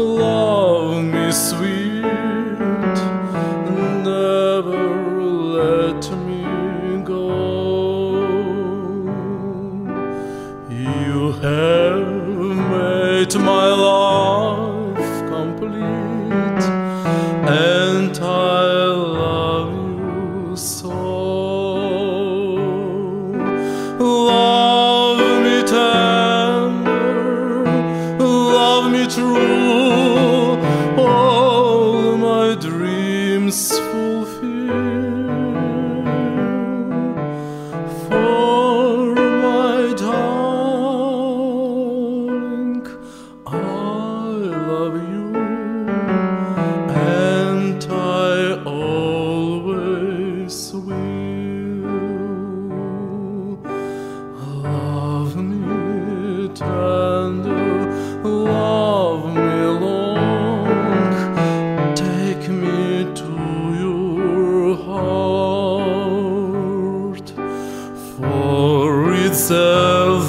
Love me sweet, never let me go. You have made my life. Oh.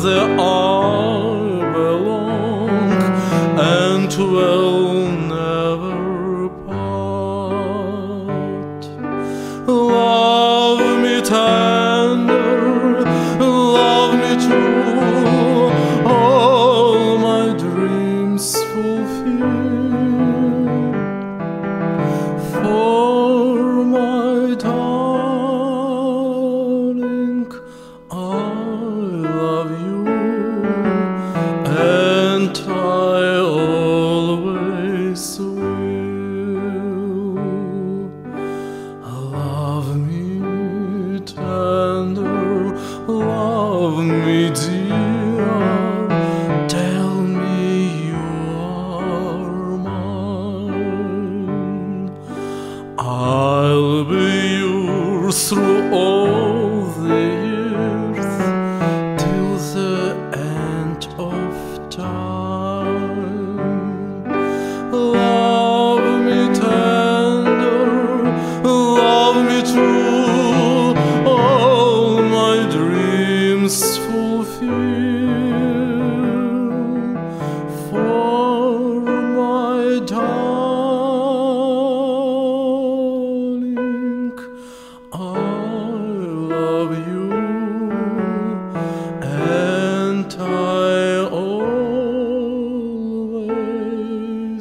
That I belong, and will never part. Love me tender, love me true, all my dreams fulfill. For my darling, always will. Love me tender, love me dear, tell me you are mine. I'll be yours through all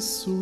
isso.